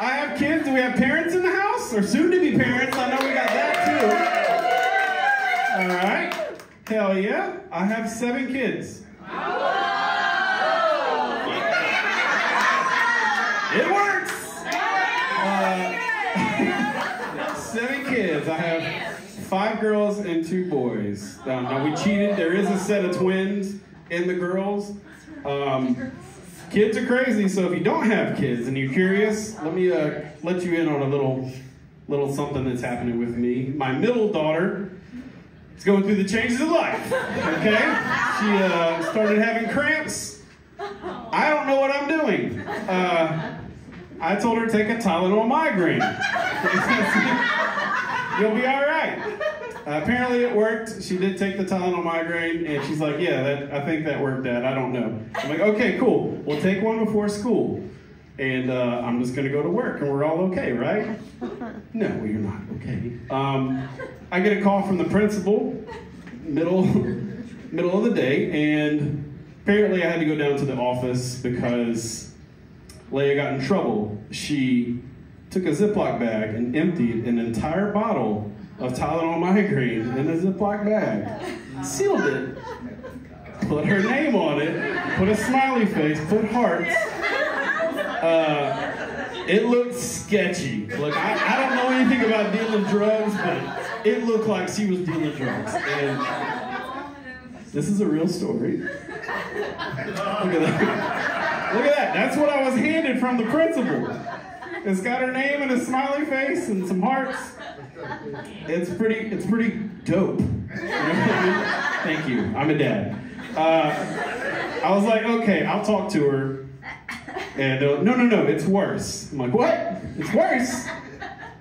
I have kids. Do we have parents in the house? Or soon to be parents? I know we got that too. All right. Hell yeah. I have seven kids. It works. Uh, seven kids. I have five girls and two boys. Um, now we cheated. There is a set of twins in the girls. Um, kids are crazy, so if you don't have kids and you're curious, let me uh, let you in on a little little something that's happening with me. My middle daughter is going through the changes of life. Okay, she uh, started having cramps. I don't know what I'm doing. Uh, I told her to take a Tylenol migraine. You'll be all right. Uh, apparently it worked. She did take the Tylenol migraine, and she's like, "Yeah, that I think that worked, Dad. I don't know." I'm like, "Okay, cool. We'll take one before school, and uh, I'm just gonna go to work, and we're all okay, right?" No, you're not okay. Um, I get a call from the principal, middle middle of the day, and apparently I had to go down to the office because Leia got in trouble. She took a Ziploc bag and emptied an entire bottle of Tylenol migraine in a Ziploc bag, sealed it, put her name on it, put a smiley face, put hearts. Uh, it looked sketchy. Look, I, I don't know anything about dealing drugs, but it looked like she was dealing drugs. And this is a real story. Look at that. Look at that. That's what I was handed from the principal. It's got her name and a smiley face and some hearts. It's pretty. It's pretty dope. Thank you. I'm a dad. Uh, I was like, okay, I'll talk to her. And they're like, no, no, no, it's worse. I'm like, what? It's worse.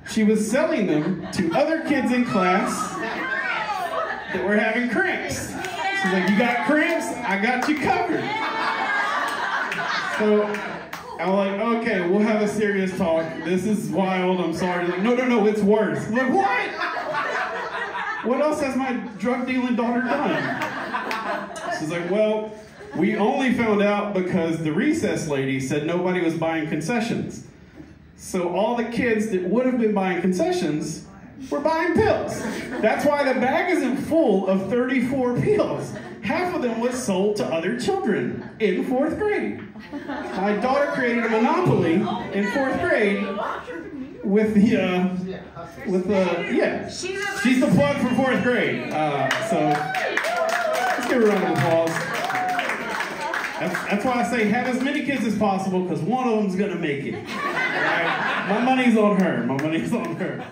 She was selling them to other kids in class that were having cramps. She's like, you got cramps? I got you covered. So I'm like, okay, we'll have a serious talk. This is wild. I'm sorry. Like, no, no, no, it's worse. I'm like, what? What else has my drug dealing daughter done? She's like, well, we only found out because the recess lady said nobody was buying concessions. So all the kids that would have been buying concessions were buying pills. That's why the bag isn't full of 34 pills. Half of them was sold to other children in fourth grade. My daughter created a monopoly in fourth grade with the, uh, with the, yeah. She's the plug for fourth grade. Uh, so let's give her a round of applause. That's, that's why I say have as many kids as possible because one of them's gonna make it. Right? My money's on her. My money's on her.